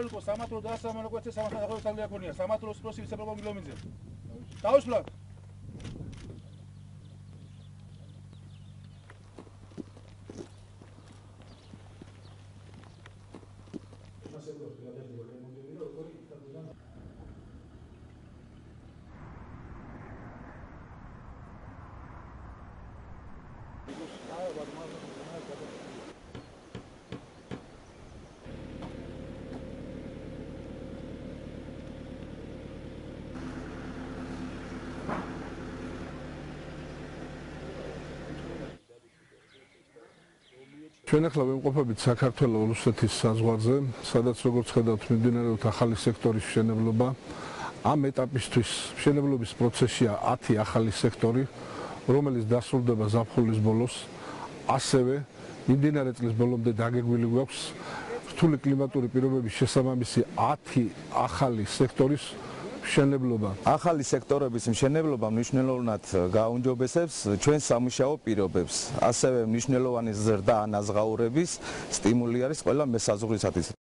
Σαμάτρο, Σταμάτρο το άσα μόνο κότσι σταματά εγώ στα σαμάτρο, πρόσφυγε σε πρώτο μιλόμιζε. Τα όσλα Thank you. ჩვენ ახლა ვიმყოფებით საქართველოს რუსეთის საზღვარზე, სადაც როგორც ხედავთ, მიმდინარეობს ახალი სექტორის მშენებლობა. ამ ეტაპისთვის მშენებლობის პროცესია 10 ახალი სექტორი, რომელიც დასრულდება ზაფხულის ბოლოს. ასევე მიმდინარე წლის ბოლომდე დაგეგმილი გვაქვს რთული კლიმატური პირობების შესაბამისი 10 ახალი სექტორის მშენებლობა. ახალი სექტორების მშენებლობა მნიშვნელოვნად გააუმჯობესებს ჩვენ სამუშაო პირობებს. ასევე მნიშვნელოვანი ზრდა ანაზღაურების სტიმული არის ყველა მესაზღვრისათვის.